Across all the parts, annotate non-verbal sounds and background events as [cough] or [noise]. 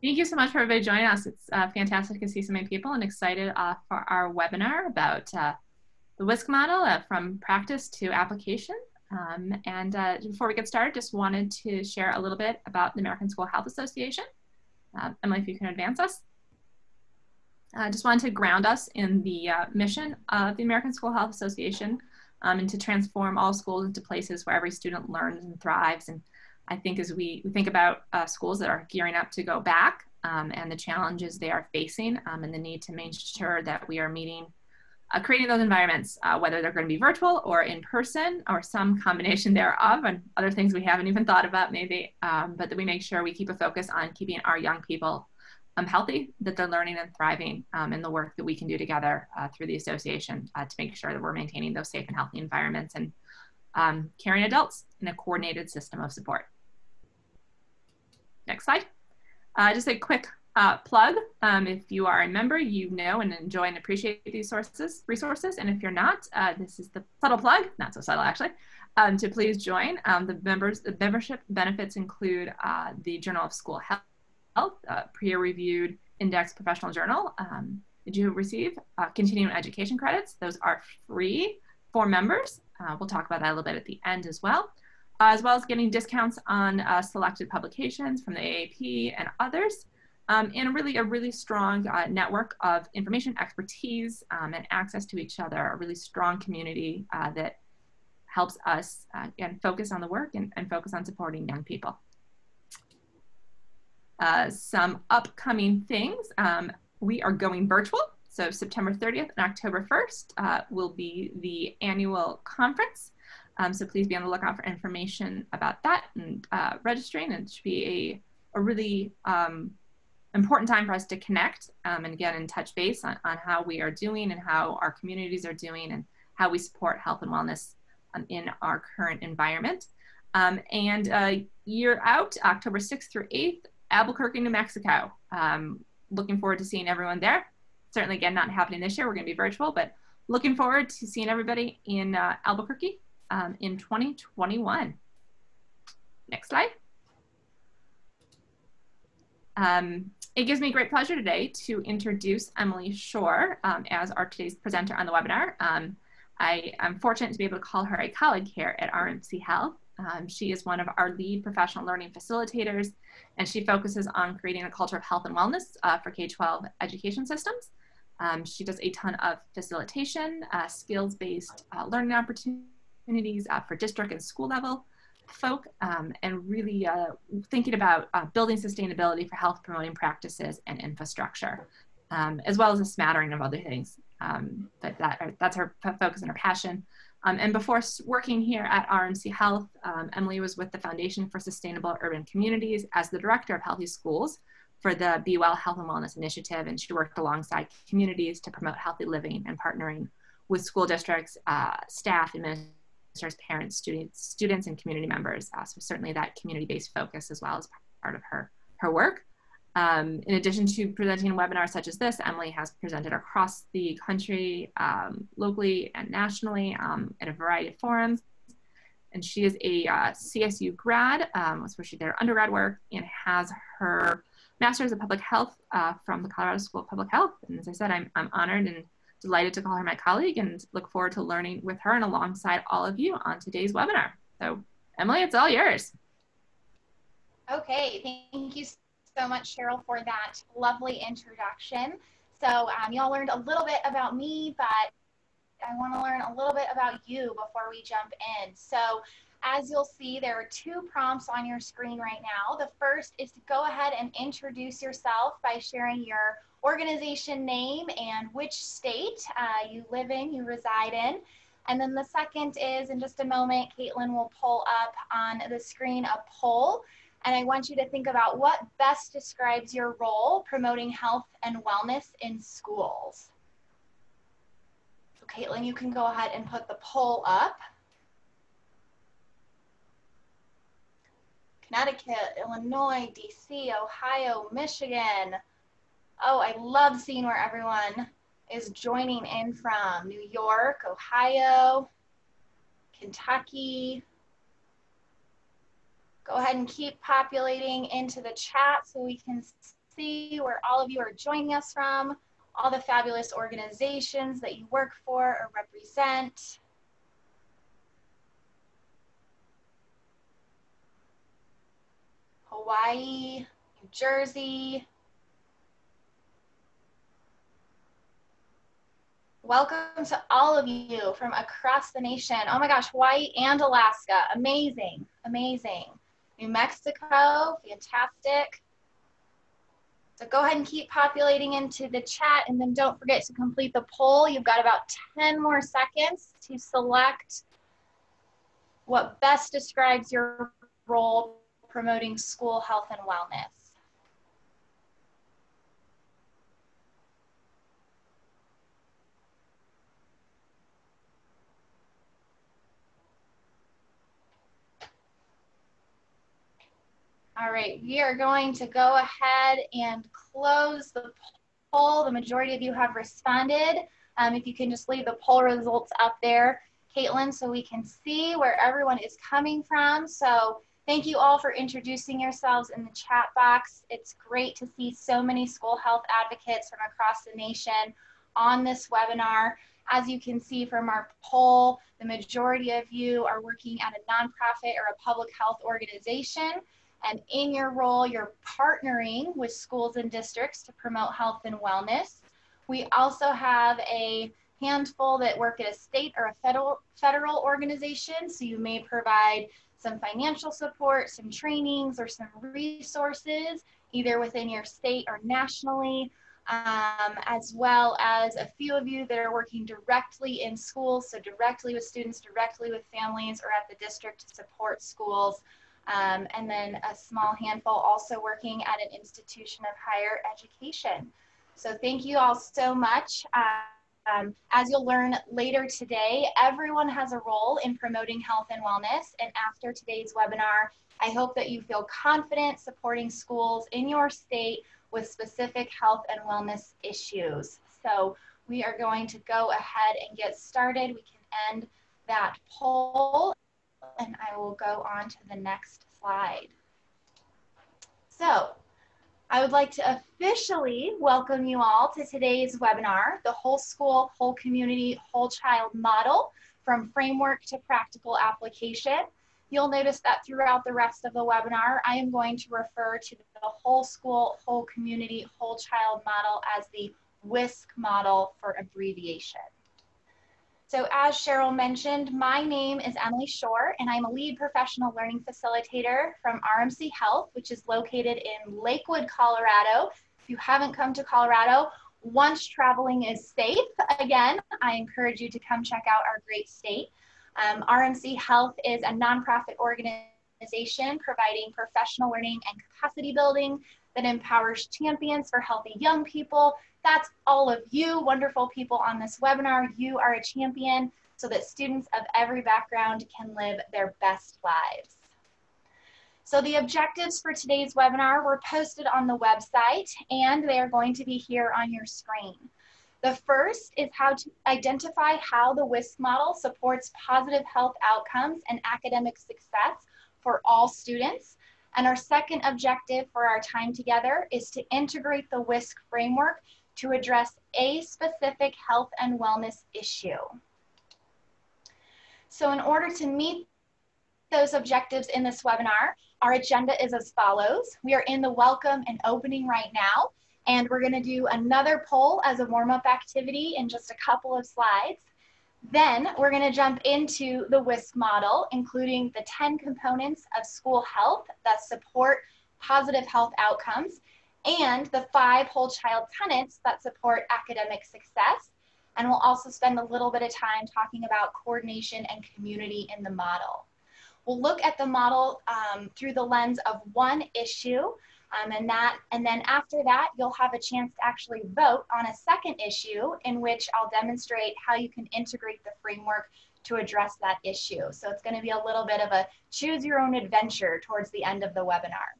Thank you so much for everybody joining us. It's uh, fantastic to see so many people and excited uh, for our webinar about uh, the WSCC model uh, from practice to application. Um, and uh, before we get started, just wanted to share a little bit about the American School Health Association. Uh, Emily, if you can advance us. I just wanted to ground us in the mission of the American School Health Association um, and to transform all schools into places where every student learns and thrives. And I think as we, think about schools that are gearing up to go back um, and the challenges they are facing um, and the need to make sure that we are meeting uh, creating those environments, uh, whether they're going to be virtual or in person or some combination thereof, and other things we haven't even thought about maybe, um, but that we make sure we keep a focus on keeping our young people um, healthy, that they're learning and thriving um, in the work that we can do together uh, through the association uh, to make sure that we're maintaining those safe and healthy environments and um, caring adults in a coordinated system of support. Next slide. Uh, just a quick uh, plug. Um, if you are a member, you know and enjoy and appreciate these sources, resources. And if you're not, uh, this is the subtle plug, not so subtle actually, um, to please join. Um, the members, the membership benefits include uh, the Journal of School Health, peer-reviewed index professional journal. Um, did you receive uh, continuing education credits? Those are free for members. Uh, we'll talk about that a little bit at the end as well. As well as getting discounts on selected publications from the AAP and others um, and really a really strong uh, network of information expertise um, and access to each other, a really strong community uh, that helps us uh, again focus on the work and, and focus on supporting young people. Uh, some upcoming things, um, we are going virtual. So September 30th and October 1st uh, will be the annual conference. Um, so please be on the lookout for information about that and uh, registering. It should be a, a really um, important time for us to connect um, and again and touch base on, on how we are doing and how our communities are doing and how we support health and wellness um, in our current environment. Um, and uh, year out, October 6th through 8th, Albuquerque, New Mexico. Um, looking forward to seeing everyone there. Certainly, again, not happening this year. We're going to be virtual, but looking forward to seeing everybody in uh, Albuquerque um, in 2021. Next slide. Um, it gives me great pleasure today to introduce Emily Shore um, as our today's presenter on the webinar. Um, I am fortunate to be able to call her a colleague here at RMC Health. Um, she is one of our lead professional learning facilitators, and she focuses on creating a culture of health and wellness uh, for K-12 education systems. Um, she does a ton of facilitation, uh, skills-based uh, learning opportunities uh, for district and school level, folk um, and really uh, thinking about uh, building sustainability for health promoting practices and infrastructure, um, as well as a smattering of other things. Um, but that, that's our focus and our passion. Um, and before working here at RMC Health, um, Emily was with the Foundation for Sustainable Urban Communities as the Director of Healthy Schools for the Be Well Health and Wellness Initiative, and she worked alongside communities to promote healthy living and partnering with school districts, uh, staff, administrators, parents, students, students, and community members. Uh, so certainly that community-based focus as well as part of her, her work. Um, in addition to presenting webinars such as this, Emily has presented across the country, um, locally and nationally um, at a variety of forums. And she is a uh, CSU grad, um, where she did her undergrad work, and has her master's of public health uh, from the Colorado School of Public Health. And as I said, I'm, I'm honored and delighted to call her my colleague and look forward to learning with her and alongside all of you on today's webinar. So Emily, it's all yours. Okay, thank you so much, Cheryl, for that lovely introduction. So um, y'all learned a little bit about me, but I want to learn a little bit about you before we jump in. So as you'll see, there are two prompts on your screen right now. The first is to go ahead and introduce yourself by sharing your organization name and which state uh, you live in, you reside in. And then the second is in just a moment, Caitlin will pull up on the screen a poll. And I want you to think about what best describes your role promoting health and wellness in schools. So Caitlin, you can go ahead and put the poll up. Connecticut, Illinois, DC, Ohio, Michigan, Oh, I love seeing where everyone is joining in from New York, Ohio, Kentucky. Go ahead and keep populating into the chat so we can see where all of you are joining us from, all the fabulous organizations that you work for or represent. Hawaii, New Jersey. Welcome to all of you from across the nation. Oh my gosh, Hawaii and Alaska. Amazing, amazing. New Mexico, fantastic. So go ahead and keep populating into the chat and then don't forget to complete the poll. You've got about 10 more seconds to select what best describes your role promoting school health and wellness. All right, we are going to go ahead and close the poll. The majority of you have responded. Um, if you can just leave the poll results up there, Caitlin, so we can see where everyone is coming from. So thank you all for introducing yourselves in the chat box. It's great to see so many school health advocates from across the nation on this webinar. As you can see from our poll, the majority of you are working at a nonprofit or a public health organization. And in your role, you're partnering with schools and districts to promote health and wellness. We also have a handful that work at a state or a federal, federal organization. So you may provide some financial support, some trainings, or some resources, either within your state or nationally, um, as well as a few of you that are working directly in schools, so directly with students, directly with families, or at the district to support schools um, and then a small handful also working at an institution of higher education. So thank you all so much. Um, as you'll learn later today, everyone has a role in promoting health and wellness. And after today's webinar, I hope that you feel confident supporting schools in your state with specific health and wellness issues. So we are going to go ahead and get started. We can end that poll and I will go on to the next slide. So I would like to officially welcome you all to today's webinar, the Whole School, Whole Community, Whole Child Model from Framework to Practical Application. You'll notice that throughout the rest of the webinar, I am going to refer to the Whole School, Whole Community, Whole Child Model as the WSCC model for abbreviation. So as Cheryl mentioned, my name is Emily Shore, and I'm a lead professional learning facilitator from RMC Health, which is located in Lakewood, Colorado. If you haven't come to Colorado, once traveling is safe, again, I encourage you to come check out our great state. Um, RMC Health is a nonprofit organization providing professional learning and capacity building that empowers champions for healthy young people that's all of you wonderful people on this webinar. You are a champion so that students of every background can live their best lives. So the objectives for today's webinar were posted on the website and they are going to be here on your screen. The first is how to identify how the WSCC model supports positive health outcomes and academic success for all students. And our second objective for our time together is to integrate the WSCC framework to address a specific health and wellness issue. So in order to meet those objectives in this webinar, our agenda is as follows. We are in the welcome and opening right now, and we're gonna do another poll as a warm-up activity in just a couple of slides. Then we're gonna jump into the WSCC model, including the 10 components of school health that support positive health outcomes and the five whole child tenets that support academic success. And we'll also spend a little bit of time talking about coordination and community in the model. We'll look at the model um, through the lens of one issue, um, and that, and then after that, you'll have a chance to actually vote on a second issue in which I'll demonstrate how you can integrate the framework to address that issue. So it's gonna be a little bit of a choose your own adventure towards the end of the webinar.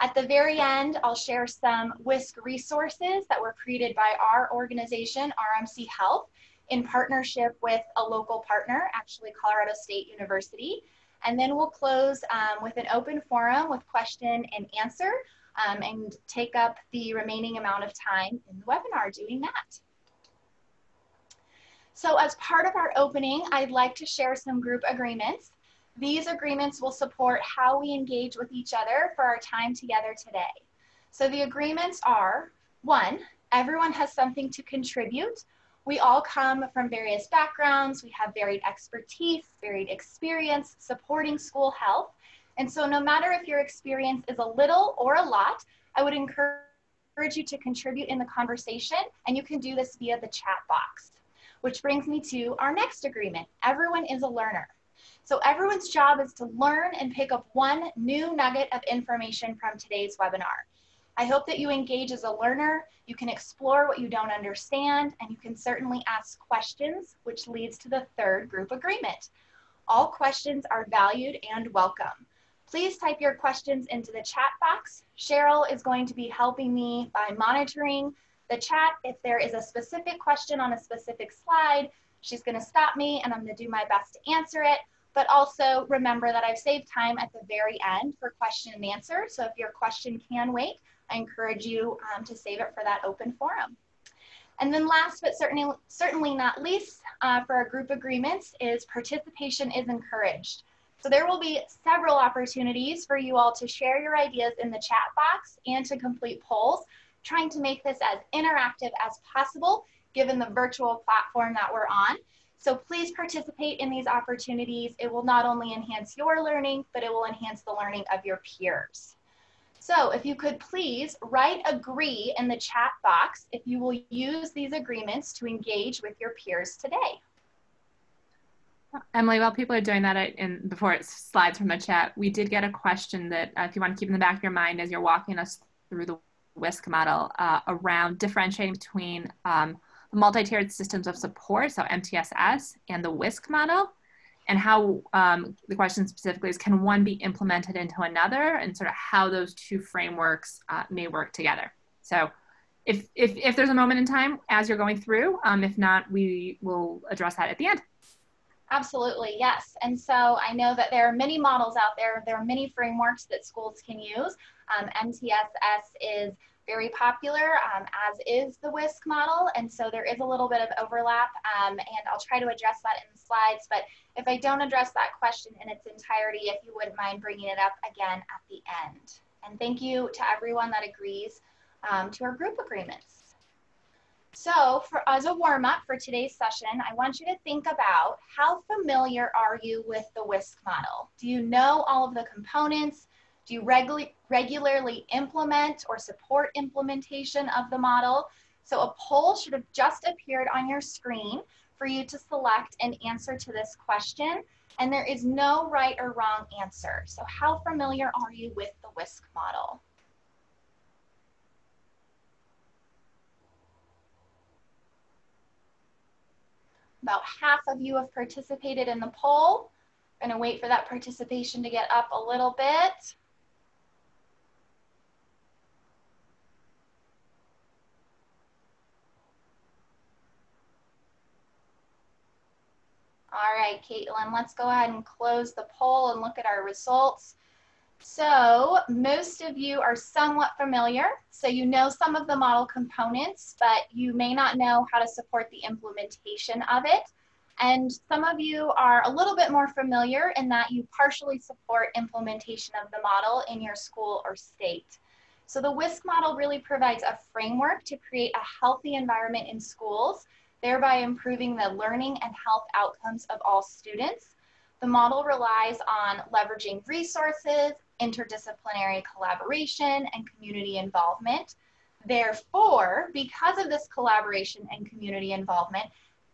At the very end, I'll share some WSCC resources that were created by our organization, RMC Health, in partnership with a local partner, actually Colorado State University. And then we'll close um, with an open forum with question and answer. um, and take up the remaining amount of time in the webinar doing that. So as part of our opening, I'd like to share some group agreements. These agreements will support how we engage with each other for our time together today. So the agreements are, one, everyone has something to contribute. We all come from various backgrounds. We have varied expertise, varied experience supporting school health. And so no matter if your experience is a little or a lot, I would encourage you to contribute in the conversation and you can do this via the chat box. Which brings me to our next agreement. Everyone is a learner. So everyone's job is to learn and pick up one new nugget of information from today's webinar. I hope that you engage as a learner, you can explore what you don't understand, and you can certainly ask questions, which leads to the third group agreement. All questions are valued and welcome. Please type your questions into the chat box. Cheryl is going to be helping me by monitoring the chat. If there is a specific question on a specific slide, she's gonna stop me and I'm gonna do my best to answer it. But also remember that I've saved time at the very end for question and answer. So if your question can wait, I encourage you um, to save it for that open forum. And then last but certainly, certainly not least uh, for our group agreements is participation is encouraged. So there will be several opportunities for you all to share your ideas in the chat box and to complete polls, trying to make this as interactive as possible given the virtual platform that we're on. So please participate in these opportunities. It will not only enhance your learning, but it will enhance the learning of your peers. So if you could please write agree in the chat box if you will use these agreements to engage with your peers today. Emily, while people are doing that, and before it slides from the chat, we did get a question that uh, if you want to keep in the back of your mind as you're walking us through the WSCC model uh, around differentiating between um, multi-tiered systems of support, so MTSS, and the WSCC model and how um, the question specifically is can one be implemented into another and sort of how those two frameworks uh, may work together. So if, if if there's a moment in time as you're going through um, if not we will address that at the end. Absolutely yes. And so i know that there are many models out there. There are many frameworks that schools can use. Um, mtss is very popular, um, as is the WSCC model. And so there is a little bit of overlap, um, and I'll try to address that in the slides. But if I don't address that question in its entirety, if you wouldn't mind bringing it up again at the end. And thank you to everyone that agrees um, to our group agreements. So for as a warm up for today's session, I want you to think about how familiar are you with the WSCC model? Do you know all of the components? Do you regu regularly implement or support implementation of the model? So a poll should have just appeared on your screen for you to select an answer to this question. And there is no right or wrong answer. So how familiar are you with the WSCC model? About half of you have participated in the poll. I'm gonna wait for that participation to get up a little bit. All right, Caitlin, let's go ahead and close the poll and look at our results. So most of you are somewhat familiar. So you know some of the model components, but you may not know how to support the implementation of it. And some of you are a little bit more familiar in that you partially support implementation of the model in your school or state. So the WSCC model really provides a framework to create a healthy environment in schools thereby improving the learning and health outcomes of all students. The model relies on leveraging resources, interdisciplinary collaboration, and community involvement. Therefore, because of this collaboration and community involvement,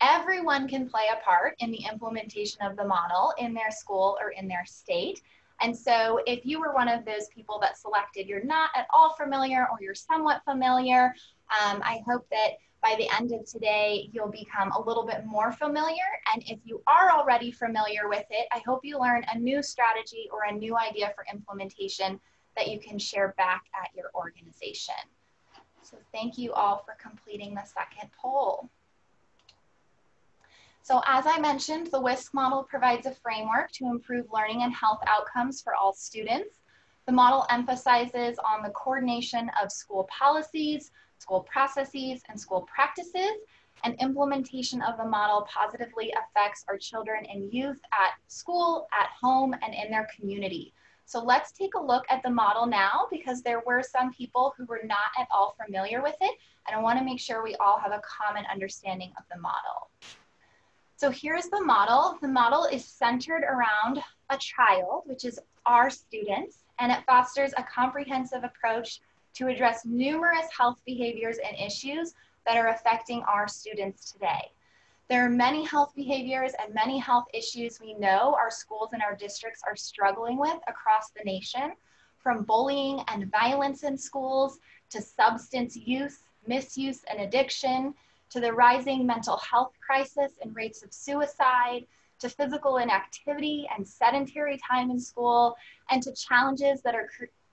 everyone can play a part in the implementation of the model in their school or in their state. And so if you were one of those people that selected, you're not at all familiar or you're somewhat familiar, um, I hope that by the end of today, you'll become a little bit more familiar. And if you are already familiar with it, I hope you learn a new strategy or a new idea for implementation that you can share back at your organization. So thank you all for completing the second poll. So as I mentioned, the WSCC model provides a framework to improve learning and health outcomes for all students. The model emphasizes on the coordination of school policies, school processes, and school practices, and implementation of the model positively affects our children and youth at school, at home, and in their community. So let's take a look at the model now because there were some people who were not at all familiar with it, and I wanna make sure we all have a common understanding of the model. So here's the model. The model is centered around a child, which is our students, and it fosters a comprehensive approach to address numerous health behaviors and issues that are affecting our students today. There are many health behaviors and many health issues we know our schools and our districts are struggling with across the nation, from bullying and violence in schools to substance use, misuse, and addiction, to the rising mental health crisis and rates of suicide, to physical inactivity and sedentary time in school, and to challenges that are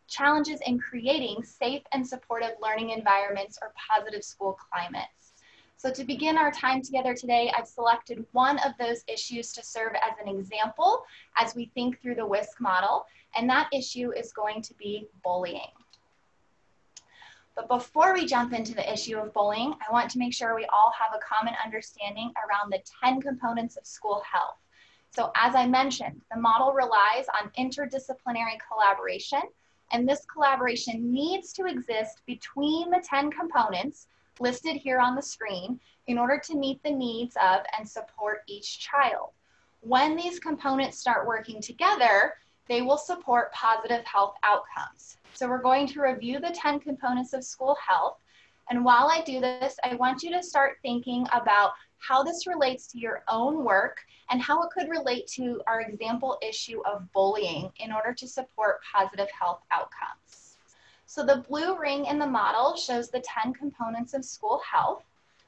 challenges in creating safe and supportive learning environments or positive school climates. So to begin our time together today, I've selected one of those issues to serve as an example as we think through the WSCC model, and that issue is going to be bullying. But before we jump into the issue of bullying, I want to make sure we all have a common understanding around the 10 components of school health. So as I mentioned, the model relies on interdisciplinary collaboration, and this collaboration needs to exist between the 10 components listed here on the screen in order to meet the needs of and support each child. When these components start working together, they will support positive health outcomes. So we're going to review the 10 components of school health. And while I do this, I want you to start thinking about how this relates to your own work and how it could relate to our example issue of bullying in order to support positive health outcomes. So the blue ring in the model shows the 10 components of school health.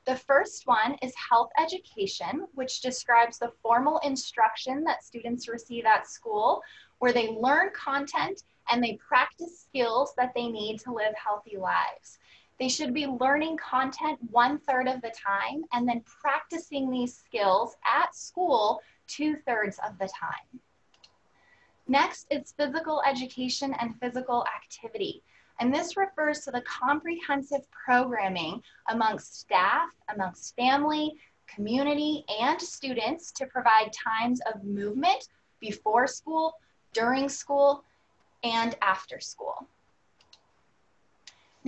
The first one is health education, which describes the formal instruction that students receive at school, where they learn content and they practice skills that they need to live healthy lives. They should be learning content one third of the time and then practicing these skills at school two thirds of the time. Next is physical education and physical activity. And this refers to the comprehensive programming amongst staff, amongst family, community, and students to provide times of movement before school, during school, and after school.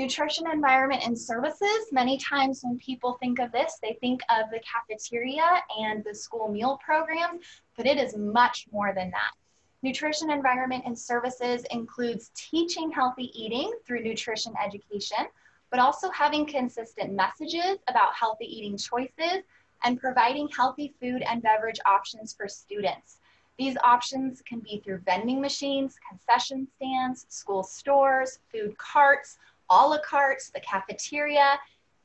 Nutrition, environment, and services. Many times when people think of this, they think of the cafeteria and the school meal programs, but it is much more than that. Nutrition, environment, and services includes teaching healthy eating through nutrition education, but also having consistent messages about healthy eating choices and providing healthy food and beverage options for students. These options can be through vending machines, concession stands, school stores, food carts, a la carte, the cafeteria,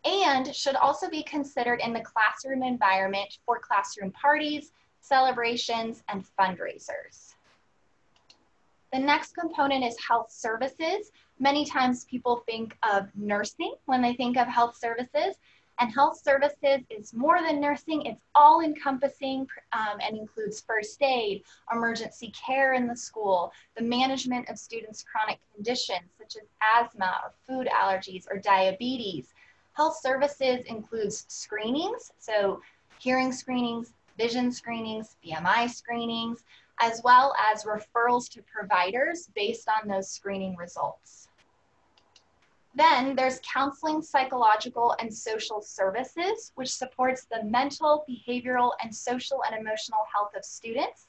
and should also be considered in the classroom environment for classroom parties, celebrations, and fundraisers. The next component is health services. Many times people think of nursing when they think of health services, and health services is more than nursing, it's all encompassing um, and includes first aid, emergency care in the school, the management of students' chronic conditions such as asthma or food allergies or diabetes. Health services includes screenings, so hearing screenings, vision screenings, BMI screenings, as well as referrals to providers based on those screening results. Then there's counseling, psychological, and social services, which supports the mental, behavioral, and social and emotional health of students.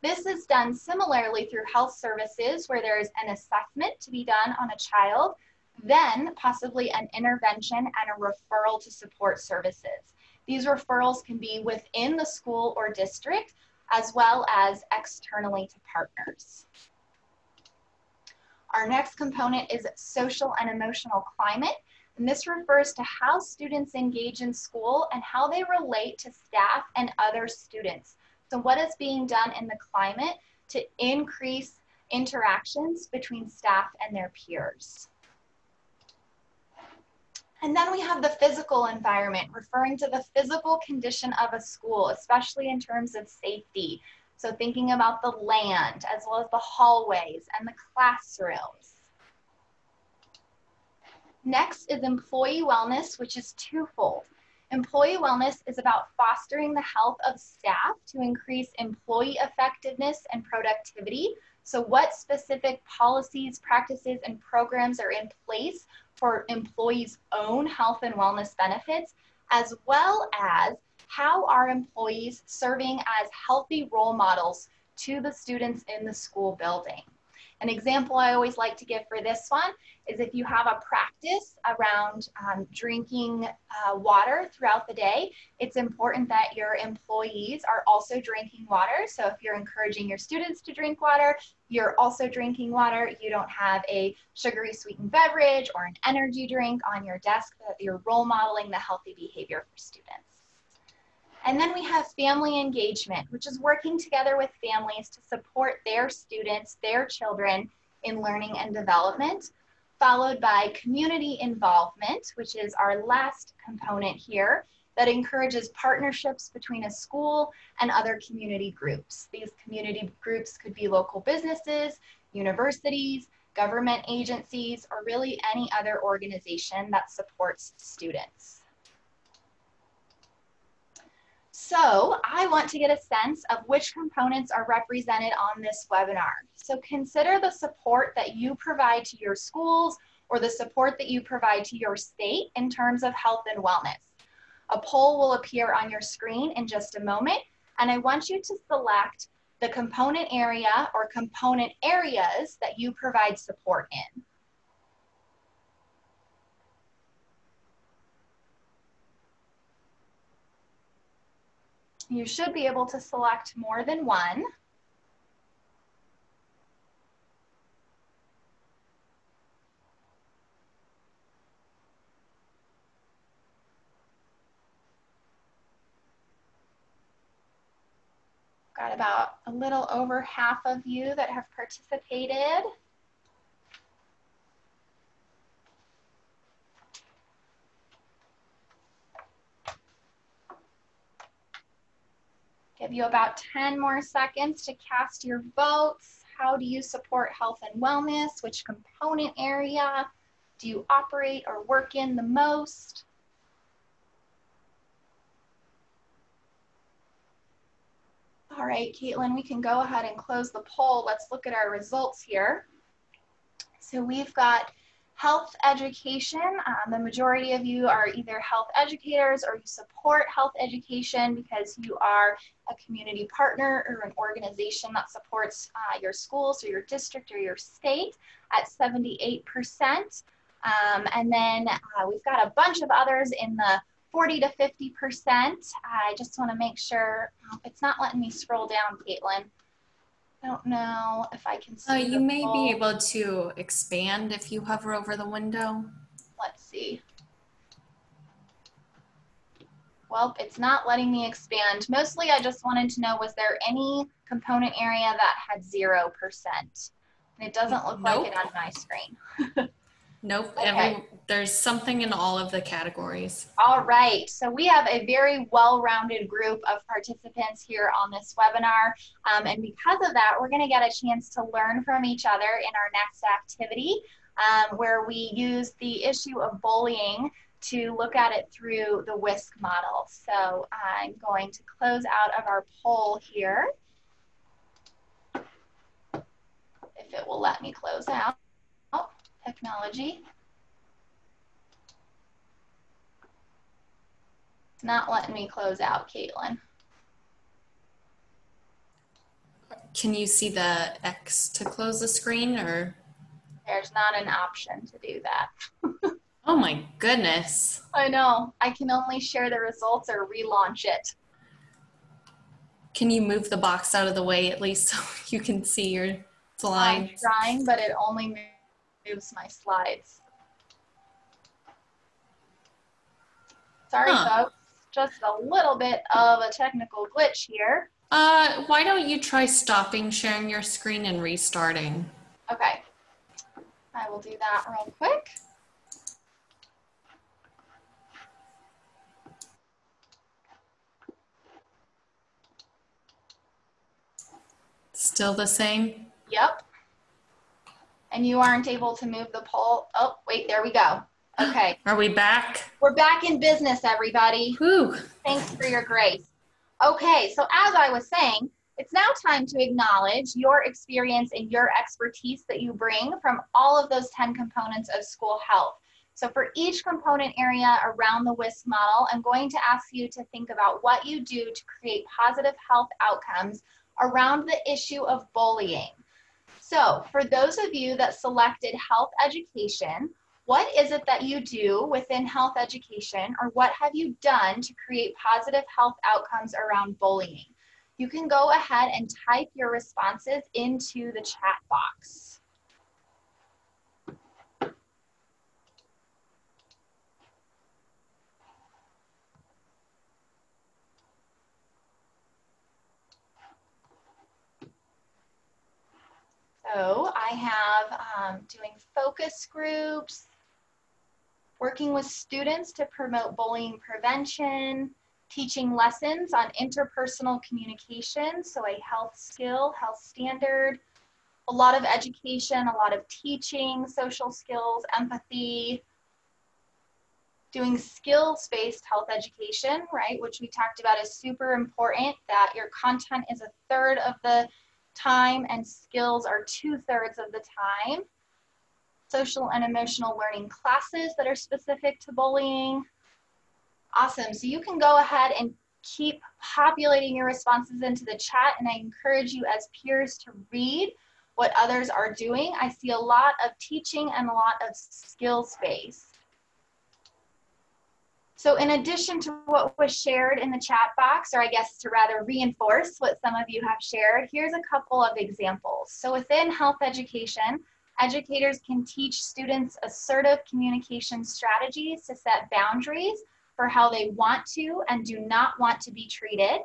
This is done similarly through health services where there is an assessment to be done on a child, then possibly an intervention and a referral to support services. These referrals can be within the school or district as well as externally to partners. Our next component is social and emotional climate. And this refers to how students engage in school and how they relate to staff and other students. So what is being done in the climate to increase interactions between staff and their peers. And then we have the physical environment, referring to the physical condition of a school, especially in terms of safety. So thinking about the land as well as the hallways and the classrooms. Next is employee wellness, which is twofold. Employee wellness is about fostering the health of staff to increase employee effectiveness and productivity. So what specific policies, practices, and programs are in place for employees' own health and wellness benefits, as well as how are employees serving as healthy role models to the students in the school building. An example I always like to give for this one is if you have a practice around um, drinking uh, water throughout the day, it's important that your employees are also drinking water. So if you're encouraging your students to drink water, you're also drinking water. You don't have a sugary sweetened beverage or an energy drink on your desk, that you're role modeling the healthy behavior for students. And then we have family engagement, which is working together with families to support their students, their children in learning and development, followed by community involvement, which is our last component here, that encourages partnerships between a school and other community groups. These community groups could be local businesses, universities, government agencies, or really any other organization that supports students. So I want to get a sense of which components are represented on this webinar. So consider the support that you provide to your schools or the support that you provide to your state in terms of health and wellness. A poll will appear on your screen in just a moment, and I want you to select the component area or component areas that you provide support in. You should be able to select more than one. Got about a little over half of you that have participated. Give you about 10 more seconds to cast your votes. How do you support health and wellness? Which component area do you operate or work in the most? All right, Caitlin, we can go ahead and close the poll. Let's look at our results here. So we've got health education. Um, the majority of you are either health educators or you support health education because you are a community partner or an organization that supports uh, your schools or your district or your state at 78%. Um, and then uh, we've got a bunch of others in the 40 to 50%. I just want to make sure oh, it's not letting me scroll down, Caitlin. I don't know if I can see. Uh, you may be able to expand if you hover over the window. Let's see. Well, it's not letting me expand. Mostly I just wanted to know, was there any component area that had 0%? And it doesn't look nope. like it on my screen. [laughs] Nope. Okay. Every, there's something in all of the categories. All right. So we have a very well-rounded group of participants here on this webinar. Um, and because of that, we're going to get a chance to learn from each other in our next activity um, where we use the issue of bullying to look at it through the WSCC model. So I'm going to close out of our poll here. If it will let me close out technology. It's not letting me close out, Caitlin. Can you see the X to close the screen or? There's not an option to do that. [laughs] oh my goodness. I know. I can only share the results or relaunch it. Can you move the box out of the way at least [laughs] so you can see your slides? I'm trying, but it only moves my slides. Sorry, huh. folks. Just a little bit of a technical glitch here. Uh, why don't you try stopping sharing your screen and restarting? Okay. I will do that real quick. Still the same? Yep. And you aren't able to move the poll. Oh, wait, there we go. Okay. Are we back? We're back in business, everybody. Whew. Thanks for your grace. Okay, so as I was saying, it's now time to acknowledge your experience and your expertise that you bring from all of those 10 components of school health. So for each component area around the WSCC model, I'm going to ask you to think about what you do to create positive health outcomes around the issue of bullying. So for those of you that selected health education, what is it that you do within health education or what have you done to create positive health outcomes around bullying? You can go ahead and type your responses into the chat box. So I have um, doing focus groups, working with students to promote bullying prevention, teaching lessons on interpersonal communication, so a health skill, health standard, a lot of education, a lot of teaching, social skills, empathy, doing skills-based health education, right, which we talked about is super important, that your content is a third of the time and skills are two-thirds of the time. Social and emotional learning classes that are specific to bullying. Awesome, so you can go ahead and keep populating your responses into the chat and I encourage you as peers to read what others are doing. I see a lot of teaching and a lot of skills-based. So in addition to what was shared in the chat box, or I guess to rather reinforce what some of you have shared, here's a couple of examples. So within health education, educators can teach students assertive communication strategies to set boundaries for how they want to and do not want to be treated.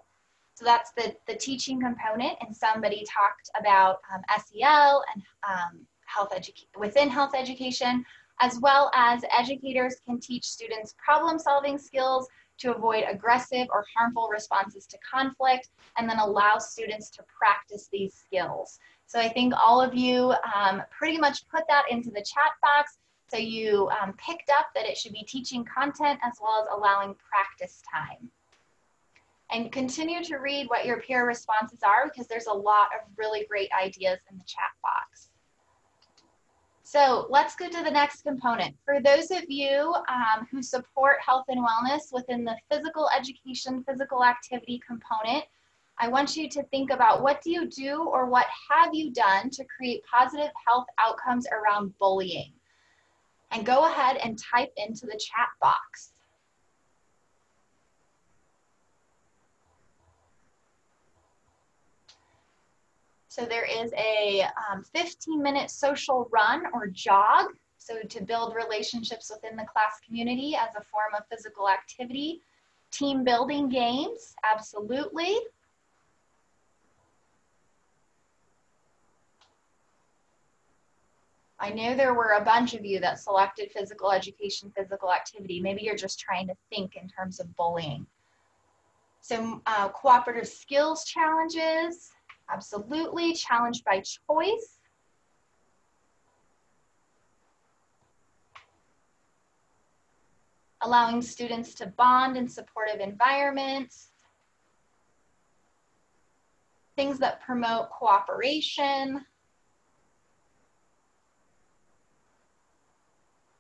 So that's the, the teaching component, and somebody talked about um, SEL and um, health education within health education as well as educators can teach students problem solving skills to avoid aggressive or harmful responses to conflict, and then allow students to practice these skills. So I think all of you um, pretty much put that into the chat box. So you um, picked up that it should be teaching content as well as allowing practice time. And continue to read what your peer responses are because there's a lot of really great ideas in the chat box. So let's go to the next component. For those of you um, who support health and wellness within the physical education, physical activity component, I want you to think about what do you do or what have you done to create positive health outcomes around bullying? And go ahead and type into the chat box. So there is a um, 15 minute social run or jog. So to build relationships within the class community as a form of physical activity. Team building games, absolutely. I know there were a bunch of you that selected physical education, physical activity. Maybe you're just trying to think in terms of bullying. Some uh, cooperative skills challenges, Absolutely. Challenged by choice. Allowing students to bond in supportive environments. Things that promote cooperation.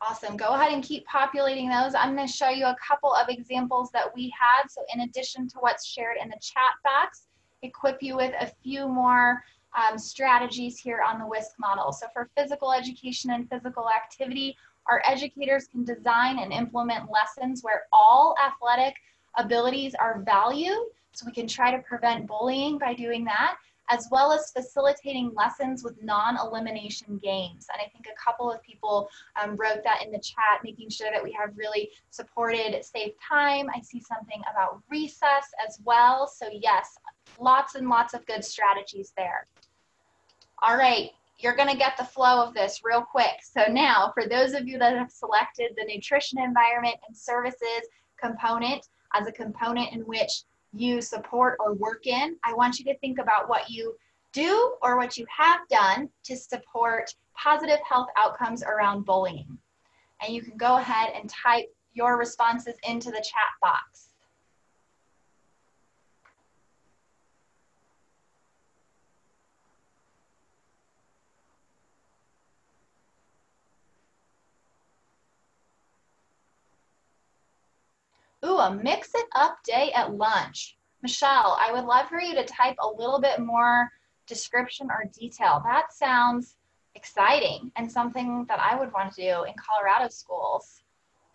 Awesome. Go ahead and keep populating those. I'm going to show you a couple of examples that we had. So in addition to what's shared in the chat box, equip you with a few more um, strategies here on the WSCC model. So for physical education and physical activity, our educators can design and implement lessons where all athletic abilities are valued. So we can try to prevent bullying by doing that, as well as facilitating lessons with non-elimination games. And I think a couple of people um, wrote that in the chat, making sure that we have really supported safe time. I see something about recess as well. So yes, Lots and lots of good strategies there. All right, you're gonna get the flow of this real quick. So now, for those of you that have selected the nutrition environment and services component as a component in which you support or work in, I want you to think about what you do or what you have done to support positive health outcomes around bullying. And you can go ahead and type your responses into the chat box. Ooh, a mix it up day at lunch. Michelle, I would love for you to type a little bit more description or detail. That sounds exciting and something that I would want to do in Colorado schools,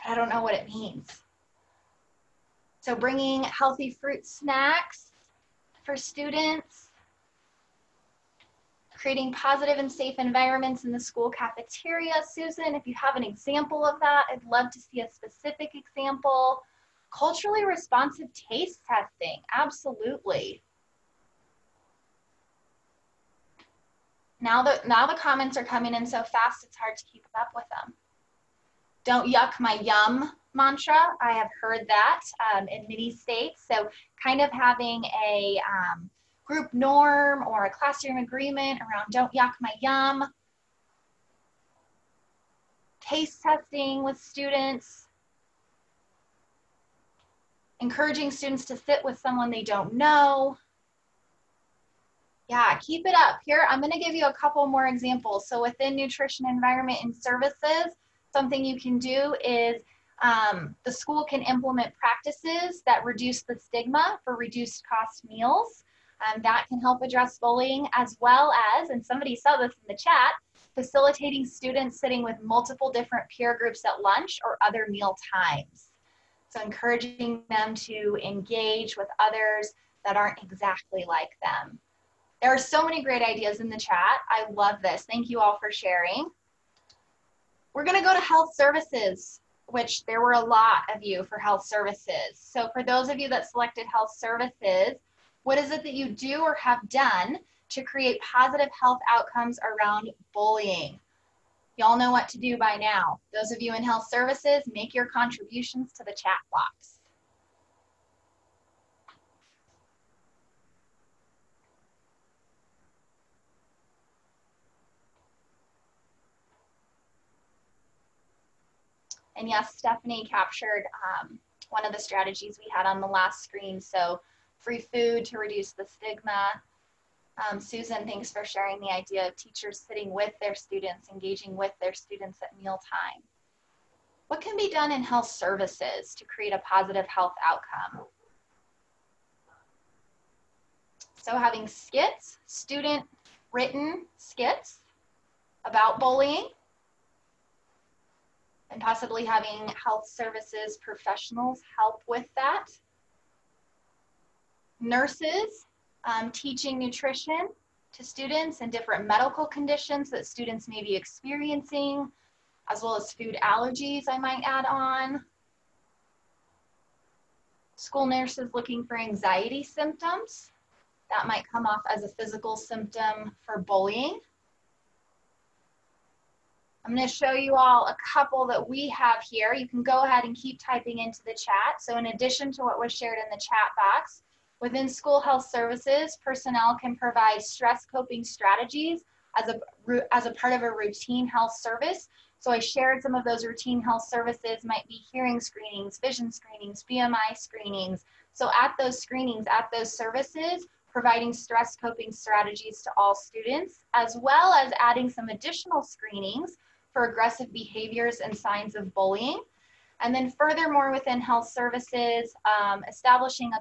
but I don't know what it means. So bringing healthy fruit snacks for students, creating positive and safe environments in the school cafeteria. Susan, if you have an example of that, I'd love to see a specific example. Culturally responsive taste testing, absolutely. Now the, now the comments are coming in so fast, it's hard to keep up with them. Don't yuck my yum mantra. I have heard that um, in many states. So kind of having a um, group norm or a classroom agreement around don't yuck my yum. Taste testing with students encouraging students to sit with someone they don't know. Yeah, keep it up. Here, I'm gonna give you a couple more examples. So within nutrition environment and services, something you can do is um, the school can implement practices that reduce the stigma for reduced cost meals. Um, that can help address bullying as well as, and somebody saw this in the chat, facilitating students sitting with multiple different peer groups at lunch or other meal times. So encouraging them to engage with others that aren't exactly like them. There are so many great ideas in the chat. I love this. Thank you all for sharing. We're gonna go to health services, which there were a lot of you for health services. So for those of you that selected health services, what is it that you do or have done to create positive health outcomes around bullying? Y'all know what to do by now. Those of you in health services, make your contributions to the chat box. And yes, Stephanie captured um, one of the strategies we had on the last screen. So free food to reduce the stigma, um, Susan, thanks for sharing the idea of teachers sitting with their students, engaging with their students at mealtime. What can be done in health services to create a positive health outcome? So having skits, student written skits about bullying, and possibly having health services professionals help with that. Nurses um, teaching nutrition to students and different medical conditions that students may be experiencing, as well as food allergies I might add on. School nurses looking for anxiety symptoms. That might come off as a physical symptom for bullying. I'm going to show you all a couple that we have here. You can go ahead and keep typing into the chat. So in addition to what was shared in the chat box, Within school health services, personnel can provide stress coping strategies as a, as a part of a routine health service. So I shared some of those routine health services might be hearing screenings, vision screenings, BMI screenings. So at those screenings, at those services, providing stress coping strategies to all students, as well as adding some additional screenings for aggressive behaviors and signs of bullying. And then furthermore, within health services, um, establishing a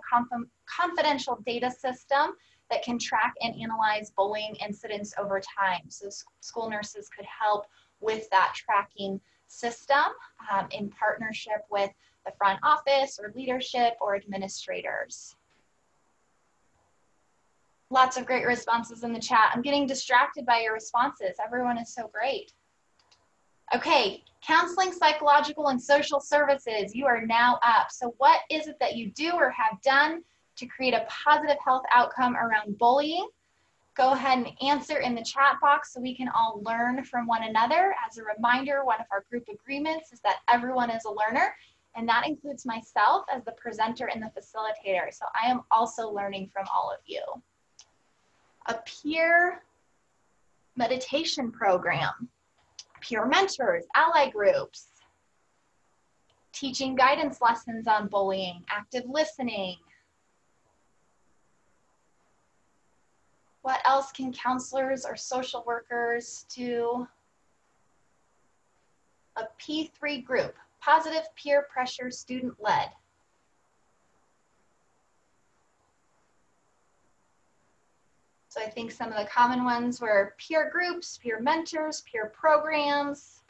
confidential data system that can track and analyze bullying incidents over time. So school nurses could help with that tracking system um, in partnership with the front office or leadership or administrators. Lots of great responses in the chat. I'm getting distracted by your responses. Everyone is so great. Okay, counseling, psychological, and social services, you are now up. So what is it that you do or have done to create a positive health outcome around bullying? Go ahead and answer in the chat box so we can all learn from one another. As a reminder, one of our group agreements is that everyone is a learner, and that includes myself as the presenter and the facilitator. So I am also learning from all of you. a peer meditation program, peer mentors, ally groups, teaching guidance lessons on bullying, active listening. What else can counselors or social workers do? A P3 group, positive peer pressure student led. So I think some of the common ones were peer groups, peer mentors, peer programs,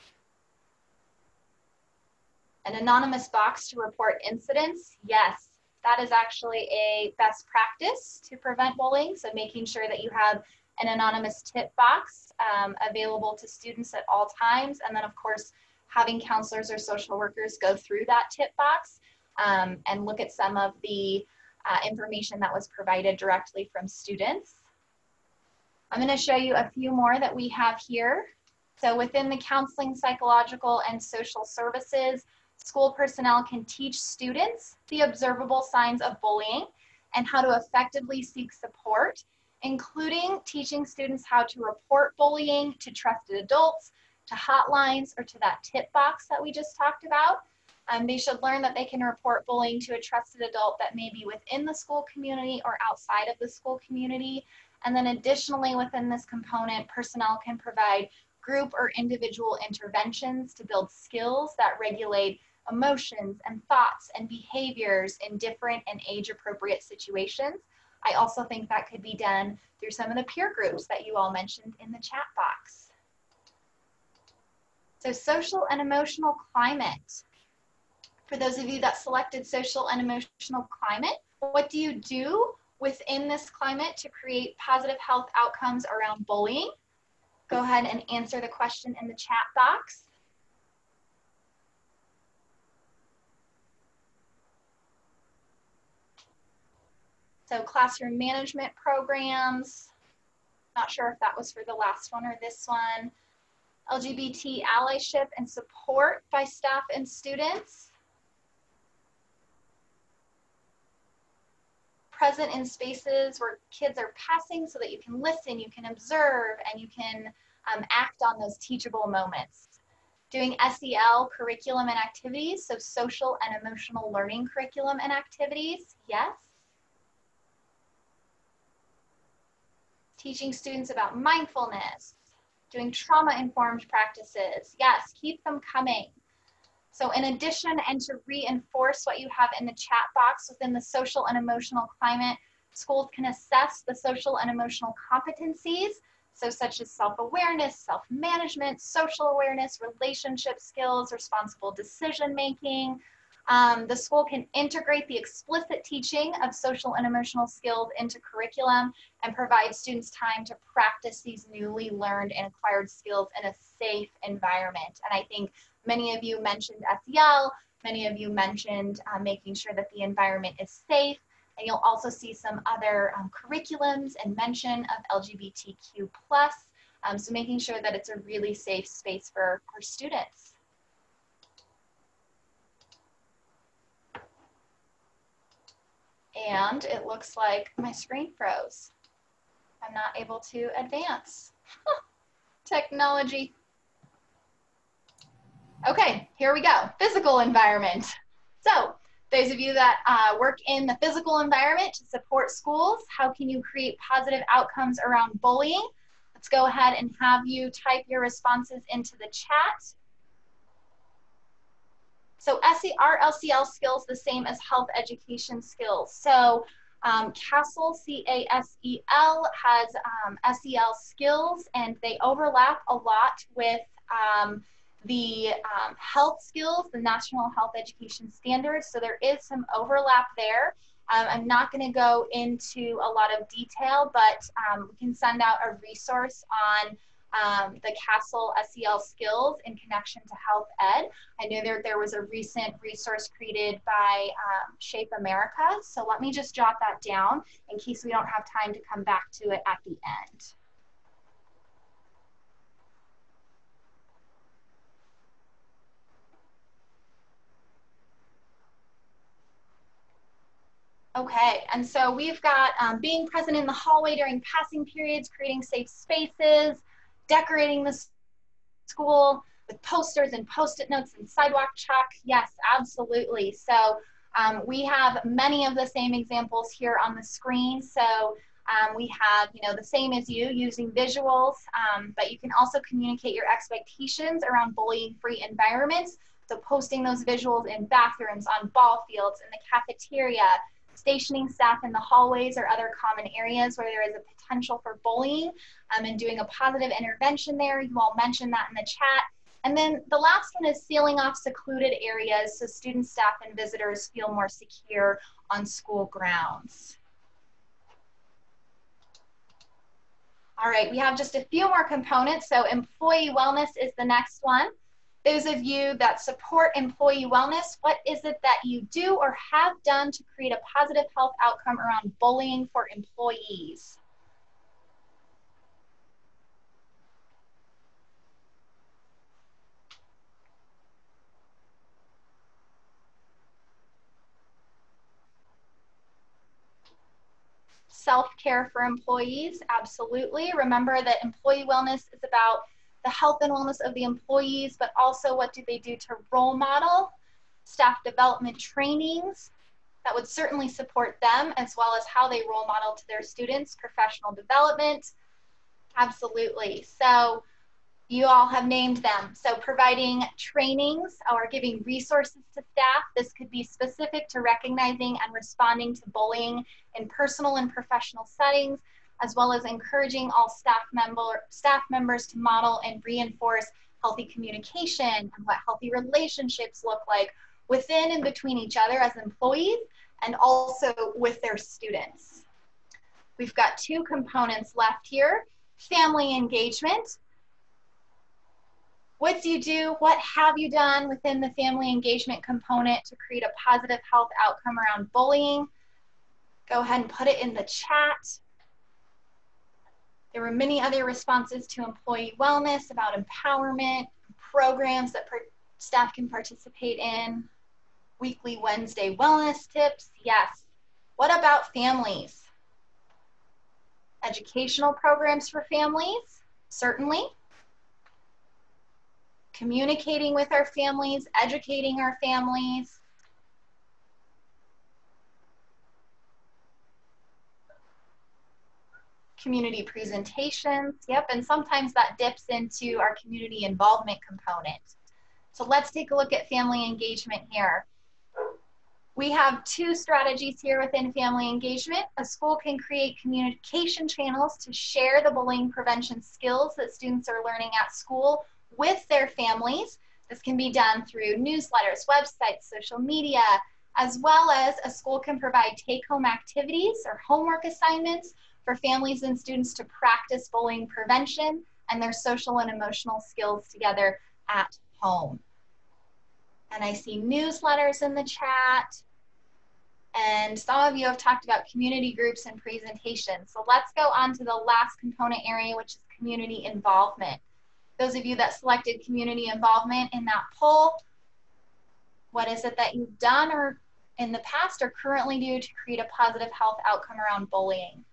an anonymous box to report incidents. Yes, that is actually a best practice to prevent bullying. So making sure that you have an anonymous tip box um, available to students at all times. And then of course, having counselors or social workers go through that tip box um, and look at some of the uh, information that was provided directly from students. I'm going to show you a few more that we have here. So within the counseling, psychological, and social services, school personnel can teach students the observable signs of bullying and how to effectively seek support, including teaching students how to report bullying to trusted adults, to hotlines, or to that tip box that we just talked about. Um, they should learn that they can report bullying to a trusted adult that may be within the school community or outside of the school community and then additionally within this component, personnel can provide group or individual interventions to build skills that regulate emotions and thoughts and behaviors in different and age appropriate situations. I also think that could be done through some of the peer groups that you all mentioned in the chat box. So social and emotional climate. For those of you that selected social and emotional climate, what do you do within this climate to create positive health outcomes around bullying? Go ahead and answer the question in the chat box. So classroom management programs. Not sure if that was for the last one or this one. LGBT allyship and support by staff and students. present in spaces where kids are passing so that you can listen, you can observe, and you can um, act on those teachable moments. Doing SEL curriculum and activities, so social and emotional learning curriculum and activities, yes. Teaching students about mindfulness, doing trauma-informed practices, yes, keep them coming. So in addition and to reinforce what you have in the chat box within the social and emotional climate, schools can assess the social and emotional competencies, so such as self-awareness, self-management, social awareness, relationship skills, responsible decision-making. Um, the school can integrate the explicit teaching of social and emotional skills into curriculum and provide students time to practice these newly learned and acquired skills in a safe environment. And I think Many of you mentioned SEL, many of you mentioned uh, making sure that the environment is safe, and you'll also see some other um, curriculums and mention of LGBTQ+, um, so making sure that it's a really safe space for our students. And it looks like my screen froze. I'm not able to advance. Technology. Okay, here we go. Physical environment. So those of you that uh, work in the physical environment to support schools, how can you create positive outcomes around bullying? Let's go ahead and have you type your responses into the chat. So SER LCL skills the same as health education skills. So um, CASEL, C-A-S-E-L, has um, SEL skills and they overlap a lot with um, the um, health skills, the National Health Education Standards. So there is some overlap there. Um, I'm not going to go into a lot of detail, but um, we can send out a resource on um, the CASEL SEL skills in connection to health ed. I know there, there was a recent resource created by um, Shape America, so let me just jot that down in case we don't have time to come back to it at the end. Okay, and so we've got um, being present in the hallway during passing periods, creating safe spaces, decorating the school with posters and post-it notes and sidewalk chalk. Yes, absolutely. So um, we have many of the same examples here on the screen. So um, we have, you know, the same as you using visuals, um, but you can also communicate your expectations around bullying-free environments. So posting those visuals in bathrooms, on ball fields, in the cafeteria, stationing staff in the hallways or other common areas where there is a potential for bullying um, and doing a positive intervention there. You all mentioned that in the chat. And then the last one is sealing off secluded areas so students, staff, and visitors feel more secure on school grounds. All right, we have just a few more components. So employee wellness is the next one. Those of you that support employee wellness, what is it that you do or have done to create a positive health outcome around bullying for employees? Self-care for employees, absolutely. Remember that employee wellness is about the health and wellness of the employees, but also what do they do to role model, staff development trainings that would certainly support them, as well as how they role model to their students, professional development. Absolutely. So you all have named them. So providing trainings or giving resources to staff. This could be specific to recognizing and responding to bullying in personal and professional settings, as well as encouraging all staff member staff members to model and reinforce healthy communication and what healthy relationships look like within and between each other as employees and also with their students. We've got two components left here. Family engagement, what do you do? What have you done within the family engagement component to create a positive health outcome around bullying? Go ahead and put it in the chat. There were many other responses to employee wellness about empowerment, programs that staff can participate in, weekly Wednesday wellness tips. Yes. What about families? Educational programs for families? Certainly communicating with our families, educating our families. Community presentations, yep, and sometimes that dips into our community involvement component. So let's take a look at family engagement here. We have two strategies here within family engagement. A school can create communication channels to share the bullying prevention skills that students are learning at school with their families. This can be done through newsletters, websites, social media, as well as a school can provide take-home activities or homework assignments for families and students to practice bullying prevention and their social and emotional skills together at home. And I see newsletters in the chat. And some of you have talked about community groups and presentations. So let's go on to the last component area, which is community involvement. Those of you that selected community involvement in that poll, what is it that you've done or in the past or currently do to create a positive health outcome around bullying?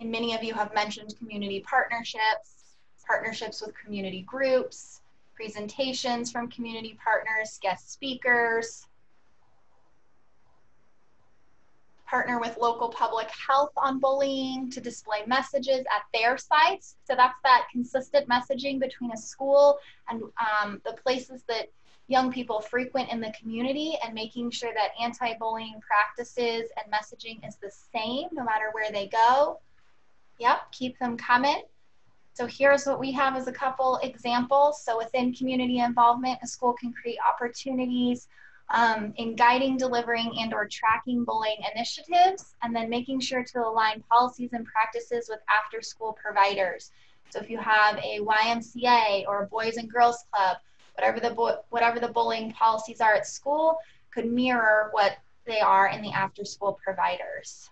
And many of you have mentioned community partnerships, partnerships with community groups, presentations from community partners, guest speakers, partner with local public health on bullying to display messages at their sites. So that's that consistent messaging between a school and um, the places that young people frequent in the community and making sure that anti-bullying practices and messaging is the same no matter where they go. Yep, keep them coming. So here's what we have as a couple examples. So within community involvement, a school can create opportunities um, in guiding, delivering, and or tracking bullying initiatives, and then making sure to align policies and practices with after-school providers. So if you have a YMCA or a Boys and Girls Club, whatever the, whatever the bullying policies are at school could mirror what they are in the after-school providers.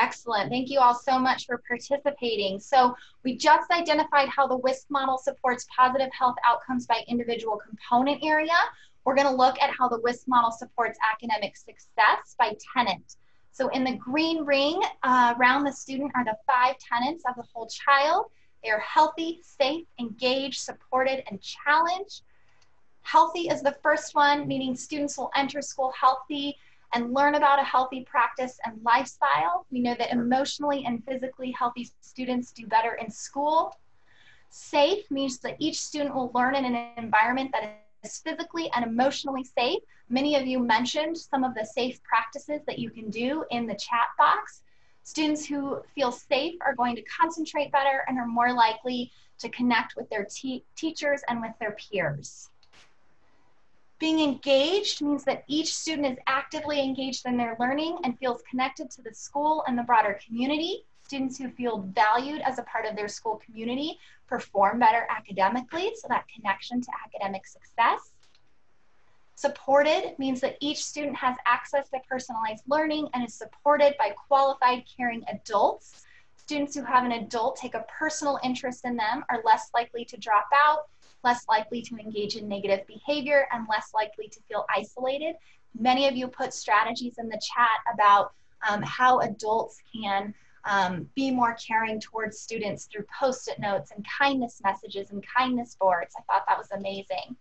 Excellent. Thank you all so much for participating. So we just identified how the WSCC model supports positive health outcomes by individual component area. We're going to look at how the WSCC model supports academic success by tenant. So in the green ring uh, around the student are the five tenants of the whole child. They are healthy, safe, engaged, supported, and challenged. Healthy is the first one, meaning students will enter school healthy and learn about a healthy practice and lifestyle. We know that emotionally and physically healthy students do better in school. Safe means that each student will learn in an environment that is physically and emotionally safe. Many of you mentioned some of the safe practices that you can do in the chat box. Students who feel safe are going to concentrate better and are more likely to connect with their te teachers and with their peers. Being engaged means that each student is actively engaged in their learning and feels connected to the school and the broader community. Students who feel valued as a part of their school community perform better academically, so that connection to academic success. Supported means that each student has access to personalized learning and is supported by qualified caring adults. Students who have an adult take a personal interest in them are less likely to drop out less likely to engage in negative behavior, and less likely to feel isolated. Many of you put strategies in the chat about um, how adults can um, be more caring towards students through post-it notes and kindness messages and kindness boards. I thought that was amazing.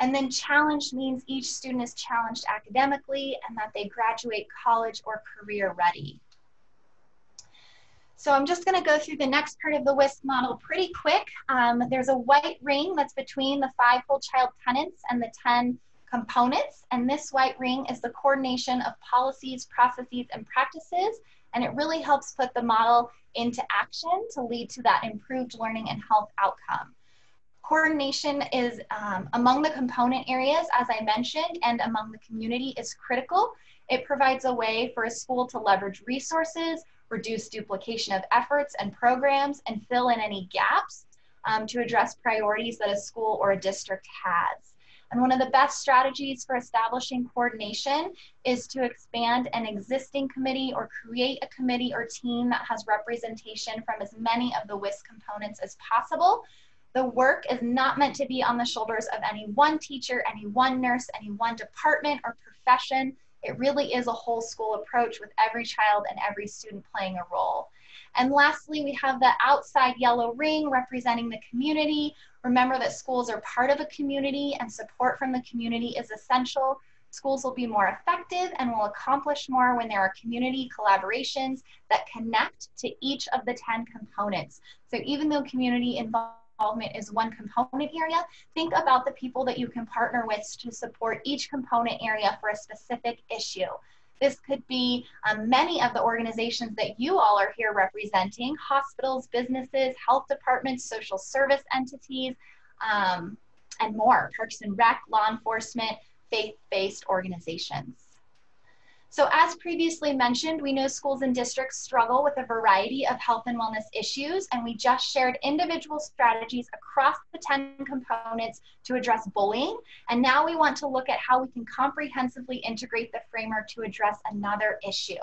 And then challenged means each student is challenged academically and that they graduate college or career ready. So I'm just going to go through the next part of the WSCC model pretty quick. Um, there's a white ring that's between the five whole child tenants and the 10 components. And this white ring is the coordination of policies, processes, and practices. And it really helps put the model into action to lead to that improved learning and health outcome. Coordination is um, among the component areas, as I mentioned, and among the community is critical. It provides a way for a school to leverage resources, reduce duplication of efforts and programs, and fill in any gaps um, to address priorities that a school or a district has. And one of the best strategies for establishing coordination is to expand an existing committee or create a committee or team that has representation from as many of the WSCC components as possible. The work is not meant to be on the shoulders of any one teacher, any one nurse, any one department or profession. It really is a whole school approach with every child and every student playing a role. And lastly, we have the outside yellow ring representing the community. Remember that schools are part of a community and support from the community is essential. Schools will be more effective and will accomplish more when there are community collaborations that connect to each of the 10 components. So even though community involvement is one component area, think about the people that you can partner with to support each component area for a specific issue. This could be um, many of the organizations that you all are here representing, hospitals, businesses, health departments, social service entities, um, and more, Parks and Rec, law enforcement, faith-based organizations. So as previously mentioned, we know schools and districts struggle with a variety of health and wellness issues, and we just shared individual strategies across the 10 components to address bullying. And now we want to look at how we can comprehensively integrate the framework to address another issue.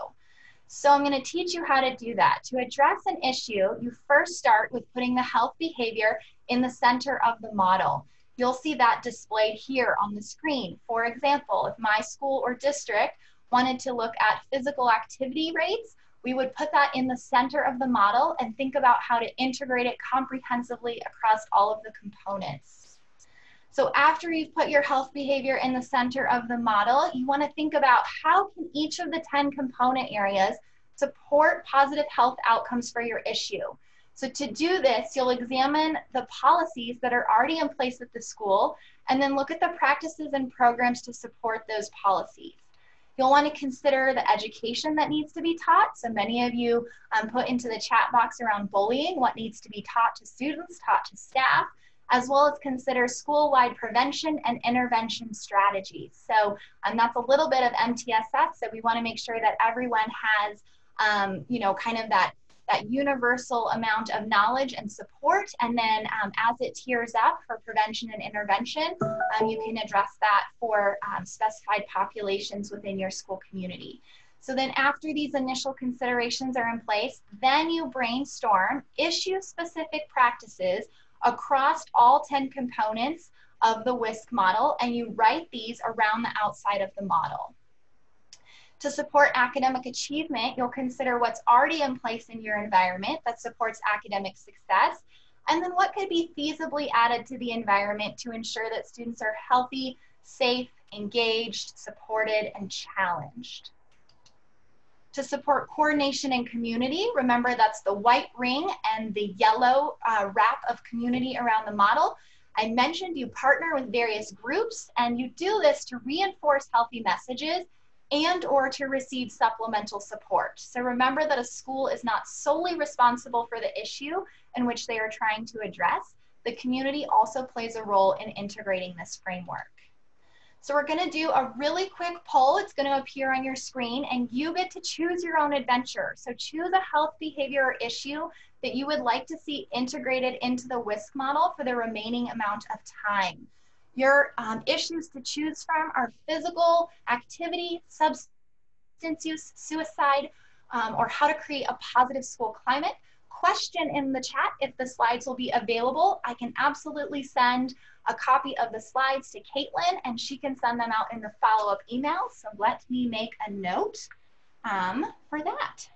So I'm going to teach you how to do that. To address an issue, you first start with putting the health behavior in the center of the model. You'll see that displayed here on the screen. For example, if my school or district wanted to look at physical activity rates, we would put that in the center of the model and think about how to integrate it comprehensively across all of the components. So after you've put your health behavior in the center of the model, you want to think about how can each of the 10 component areas support positive health outcomes for your issue. So to do this, you'll examine the policies that are already in place at the school and then look at the practices and programs to support those policies. You'll want to consider the education that needs to be taught. So many of you um, put into the chat box around bullying, what needs to be taught to students, taught to staff, as well as consider school-wide prevention and intervention strategies. So um, that's a little bit of MTSS. So we want to make sure that everyone has, um, you know, kind of that that universal amount of knowledge and support. And then um, as it tiers up for prevention and intervention, um, you can address that for um, specified populations within your school community. So then after these initial considerations are in place, then you brainstorm issue specific practices across all 10 components of the WSCC model and you write these around the outside of the model. To support academic achievement, you'll consider what's already in place in your environment that supports academic success, and then what could be feasibly added to the environment to ensure that students are healthy, safe, engaged, supported, and challenged. To support coordination and community, remember that's the white ring and the yellow uh, wrap of community around the model. I mentioned you partner with various groups and you do this to reinforce healthy messages and or to receive supplemental support. So remember that a school is not solely responsible for the issue in which they are trying to address. The community also plays a role in integrating this framework. So we're gonna do a really quick poll. It's gonna appear on your screen and you get to choose your own adventure. So choose a health behavior or issue that you would like to see integrated into the WSCC model for the remaining amount of time. Your um, issues to choose from are physical activity, substance use, suicide, um, or how to create a positive school climate. Question in the chat if the slides will be available. I can absolutely send a copy of the slides to Caitlin and she can send them out in the follow-up email. So let me make a note um, for that.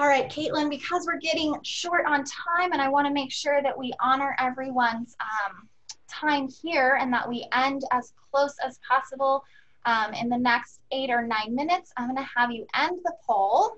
All right, Caitlin, because we're getting short on time and I wanna make sure that we honor everyone's um, time here and that we end as close as possible um, in the next eight or nine minutes, I'm gonna have you end the poll.